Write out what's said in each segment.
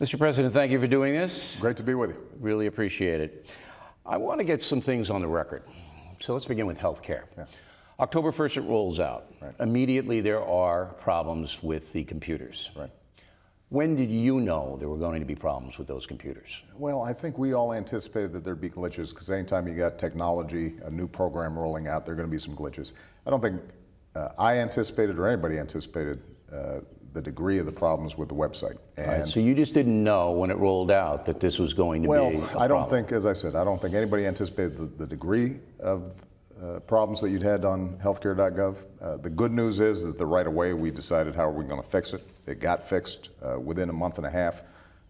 Mr. President, thank you for doing this. Great to be with you. Really appreciate it. I want to get some things on the record. So let's begin with health care. Yeah. October 1st, it rolls out. Right. Immediately, there are problems with the computers. Right. When did you know there were going to be problems with those computers? Well, I think we all anticipated that there'd be glitches because anytime you got technology, a new program rolling out, there are going to be some glitches. I don't think uh, I anticipated or anybody anticipated uh, the degree of the problems with the website. Right, so you just didn't know when it rolled out that this was going to well, be. Well, I don't think, as I said, I don't think anybody anticipated the, the degree of uh, problems that you'd had on healthcare.gov. Uh, the good news is that the right away we decided how are we going to fix it. It got fixed uh, within a month and a half.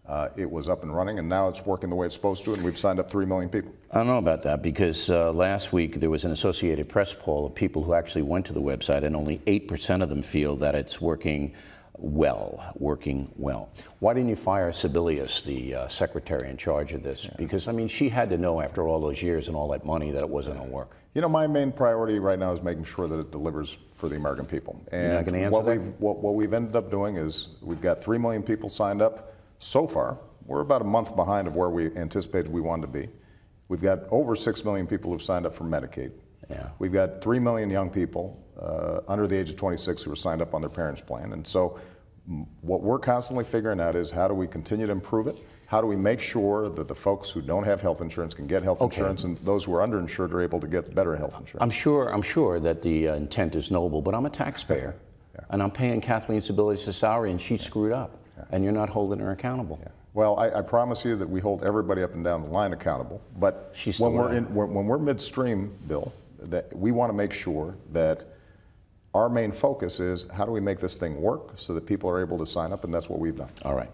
Uh, it was up and running, and now it's working the way it's supposed to, and we've signed up 3 million people. I don't know about that because uh, last week there was an Associated Press poll of people who actually went to the website, and only 8% of them feel that it's working well, working well. Why didn't you fire Sebelius, the uh, secretary in charge of this? Yeah. Because, I mean, she had to know after all those years and all that money that it wasn't going to work. You know, my main priority right now is making sure that it delivers for the American people. And what we've, what, what we've ended up doing is we've got 3 million people signed up so far. We're about a month behind of where we anticipated we wanted to be. We've got over 6 million people who've signed up for Medicaid. Yeah. We've got 3 million young people uh, under the age of 26 who were signed up on their parents' plan. And so what we're constantly figuring out is how do we continue to improve it? How do we make sure that the folks who don't have health insurance can get health okay. insurance, and those who are underinsured are able to get better health insurance? I'm sure. I'm sure that the uh, intent is noble, but I'm a taxpayer, yeah. and I'm paying Kathleen Sebelius a salary, and she yeah. screwed up, yeah. and you're not holding her accountable. Well, I, I, promise you that we hold everybody up and down the line accountable. But when we're in, when, when we're midstream, Bill, that we want to make sure that our main focus is how do we make this thing work so that people are able to sign up, and that's what we've done. All right.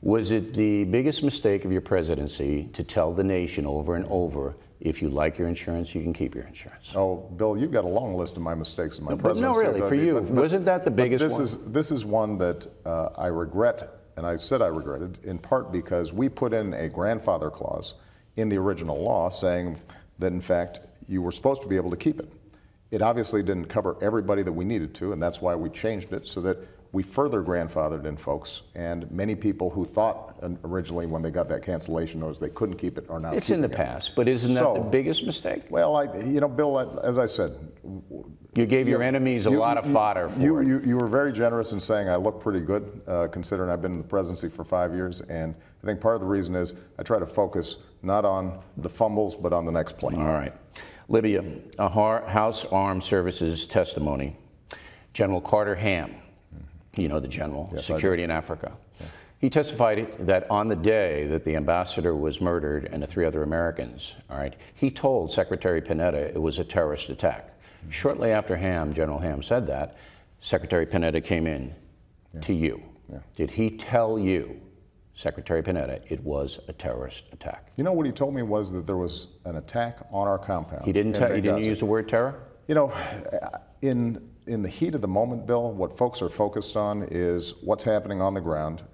Was it the biggest mistake of your presidency to tell the nation over and over if you like your insurance, you can keep your insurance. Oh, Bill, you've got a long list of my mistakes in my no, presidency. No, really, for you, but, wasn't that the biggest this one? Is, this is one that uh, I regret, and I've said I regretted, in part because we put in a grandfather clause in the original law saying that, in fact, you were supposed to be able to keep it. It obviously didn't cover everybody that we needed to, and that's why we changed it so that we further grandfathered in folks, and many people who thought originally when they got that cancellation notice they couldn't keep it are now. It's in the it. past, but isn't so, that the biggest mistake? Well, I, you know, Bill, as I said, you gave your enemies a you, lot of fodder for you, it. You, you were very generous in saying I look pretty good, uh, considering I've been in the presidency for five years, and I think part of the reason is I try to focus not on the fumbles, but on the next play. All right. Libya, a House Armed Services testimony. General Carter Ham, you know the general, yes, security in Africa. Yeah. He testified that on the day that the ambassador was murdered and the three other Americans, all right, he told Secretary Panetta it was a terrorist attack. Mm -hmm. Shortly after Ham, General Ham said that, Secretary Panetta came in yeah. to you. Yeah. Did he tell you Secretary Panetta, it was a terrorist attack. You know what he told me was that there was an attack on our compound. He didn't. he didn't use the word terror. You know, in in the heat of the moment, Bill, what folks are focused on is what's happening on the ground.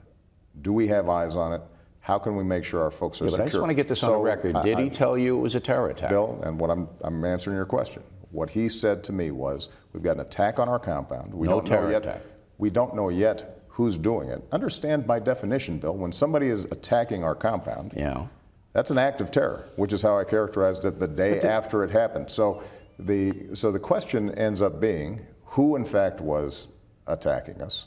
Do we have eyes on it? How can we make sure our folks are yeah, but secure? I just want to get this so, on the record. Did I, he tell you it was a terror attack? Bill, and what I'm I'm answering your question. What he said to me was, "We've got an attack on our compound. We no don't terror know yet. Attack. We don't know yet who's doing it. Understand by definition, Bill, when somebody is attacking our compound, yeah. that's an act of terror, which is how I characterized it the day after it happened. So the, so the question ends up being who, in fact, was attacking us.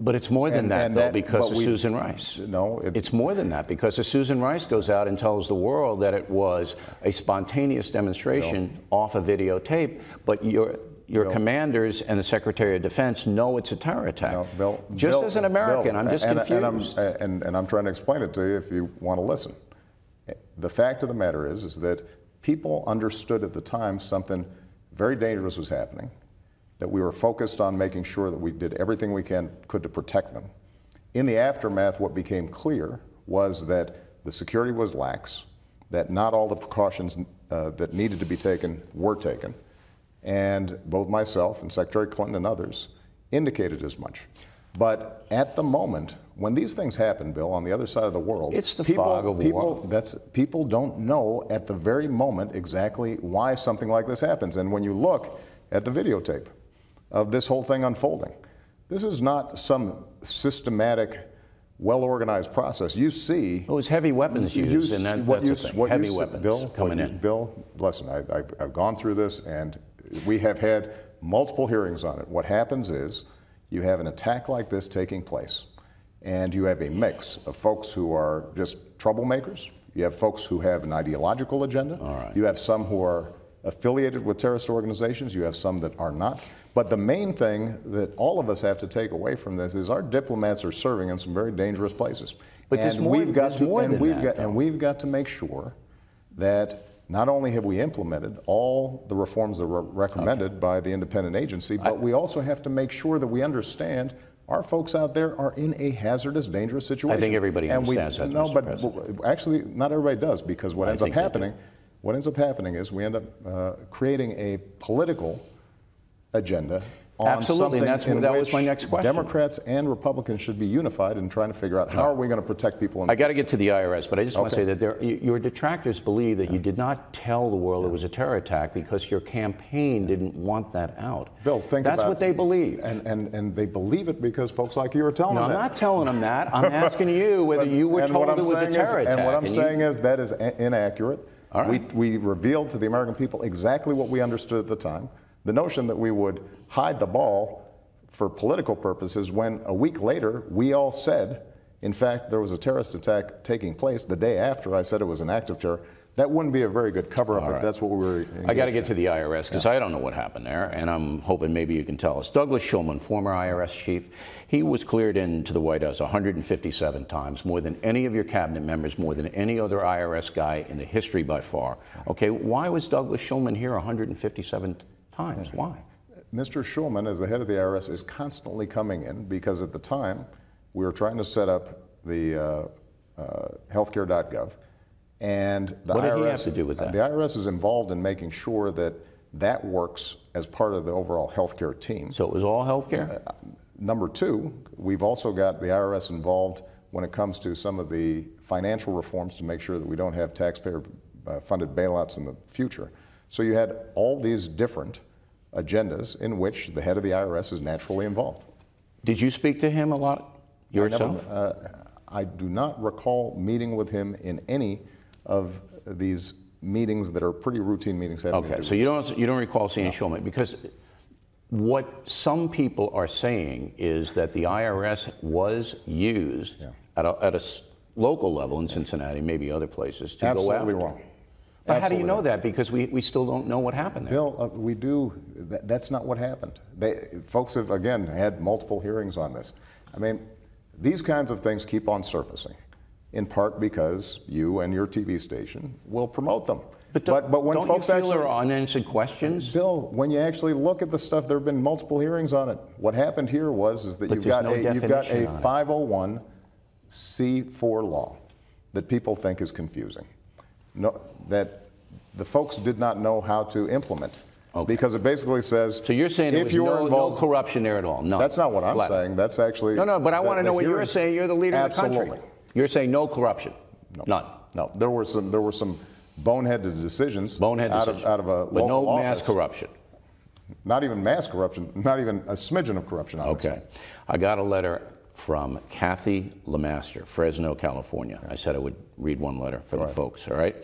But it's more than and, that, and though, that, because of we, Susan Rice. No, it, it's more than that because if Susan Rice goes out and tells the world that it was a spontaneous demonstration no. off a videotape. But you're, your Bill, commanders and the Secretary of Defense know it's a terror attack. No, Bill, just Bill, as an American, I'm just and, confused. And I'm, and, and I'm trying to explain it to you if you want to listen. The fact of the matter is, is that people understood at the time something very dangerous was happening, that we were focused on making sure that we did everything we can, could to protect them. In the aftermath, what became clear was that the security was lax, that not all the precautions uh, that needed to be taken were taken, and both myself and Secretary Clinton and others indicated as much. But at the moment, when these things happen, Bill, on the other side of the world, it's the people, fog of people, war. That's, people don't know at the very moment exactly why something like this happens. And when you look at the videotape of this whole thing unfolding, this is not some systematic well organized process. You see. It was heavy weapons you used, s- and that, what that's you the thing. what you Heavy s- weapons Bill, coming you- in. Bill, listen, I, I've, I've gone through this, and we have had multiple hearings on it. What happens is you have an attack like this taking place, and you have a mix of folks who are just troublemakers. You have folks who have an ideological agenda. right. You have some who are affiliated with terrorist organizations. You have some that are not. But the main thing that all of us have to take away from this is our diplomats are serving in some very dangerous places. But and more- we've got to, and we've that, got, though. and we've got to make sure that not only have we implemented all the reforms that were recommended by the independent agency, but we also have to make sure that we understand our folks out there are in a hazardous, dangerous situation. I think everybody and we, understands that, No, Mr. but President. actually, not everybody does because what I ends up think they do. happening, what ends up happening is we end up uh, creating a political agenda on Absolutely, and something that's- in that was my next question. Democrats and Republicans should be unified in trying to figure out how are we going to protect people in I got to get to the IRS, but I just want to say that there, your detractors believe that you did not tell the world it was a terror attack because your campaign didn't want that out. Bill, think That's about what they believe. And, and, and they believe it because folks like you are telling No, them I'm that. not telling them that. I'm asking you whether But- you were and told it was a terror is, attack. And what I'm you- saying is that is a- inaccurate. Right. We, we revealed to the American people exactly what we understood at the time. The notion that we would hide the ball for political purposes when a week later we all said, in fact, there was a terrorist attack taking place the day after I said it was an act of terror. That wouldn't be a very good cover up All if that's what we were. I got to get to the IRS because I don't know what happened there, and I'm hoping maybe you can tell us. Douglas Shulman, former IRS chief, he was cleared into the White House 157 times, more than any of your cabinet members, more than any other IRS guy in the history by far. Okay, why was Douglas Shulman here 157 times? Why? Mr. Shulman, as the head of the IRS, is constantly coming in because at the time we were trying to set up the uh, uh, healthcare.gov, and the What did IRS he have to do with that? The IRS is involved in making sure that that works as part of the overall healthcare team. So it was all healthcare? Number two, we've also got the IRS involved when it comes to some of the financial reforms to make sure that we don't have taxpayer uh, funded bailouts in the future. So you had all these different agendas in which the head of the IRS is naturally involved. Did you speak to him a lot I never- yourself? uh, I do not recall meeting with him in any of these meetings that are pretty routine meetings. Okay, so you don't you don't recall seeing Shulman because what some people are saying is that the IRS was used at, a, at a local level in Cincinnati, maybe other places, to go Absolutely wrong. But how do you know that? Because we, we still don't know what happened there. Bill, uh, we do. That, that's not what happened. They, folks have again had multiple hearings on this. I mean, these kinds of things keep on surfacing, in part because you and your TV station will promote them. But don't, but when don't folks you feel actually, there are unanswered questions? Bill, when you actually look at the stuff, there have been multiple hearings on it. What happened here was is that But you've got no a you've got a 501 C4 law that people think is confusing. No, that the folks did not know how to implement. Okay. Because it basically says So you're saying if you no, were no involved, corruption there at all? No. that's not what I'm Flat. saying. That's actually No, no, but I want to know what you're saying. You're the leader Absolutely. of the country. You're saying no corruption. None. No, there were some there were some boneheaded decisions Bonehead out decision. of out of a but no mass corruption. Not even mass corruption. Not even a smidgen of corruption. On this Okay. I got a letter from Kathy Lemaster, Fresno, California. I said I would read one letter for the folks, all right?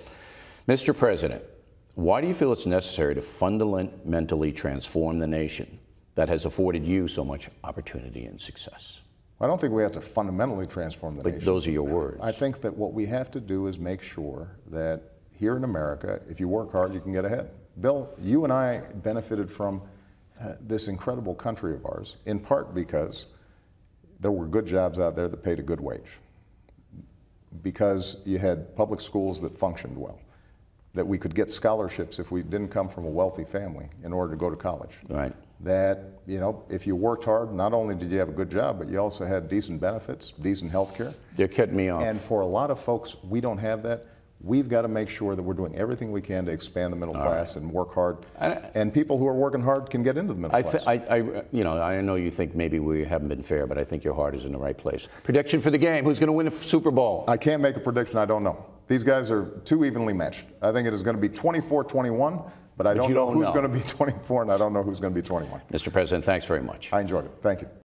Mr. President, why do you feel it's necessary to fundamentally transform the nation that has afforded you so much opportunity and success? I don't think we have to fundamentally transform the But nation. those are your words. I think that what we have to do is make sure that here in America, if you work hard, you can get ahead. Bill, you and I benefited from uh, this incredible country of ours, in part because there were good jobs out there that paid a good wage, because you had public schools that functioned well, that we could get scholarships if we didn't come from a wealthy family in order to go to college Right. that you know if you worked hard not only did you have a good job but you also had decent benefits decent health care They're cutting me off. and for a lot of folks we don't have that we've got to make sure that we're doing everything we can to expand the middle class and work hard I- and people who are working hard can get into the middle I, class I, I, you know, I know you think maybe we haven't been fair, but I think your heart is in the right place. Prediction for the game: Who's going to win the Super Bowl? I can't make a prediction i don't know these guys are too evenly matched i think it is going to be 24-21 but i don't know don't who's know. going to be 24 and i don't know who's going to be 21 Mr. President, thanks very much. i enjoyed it thank you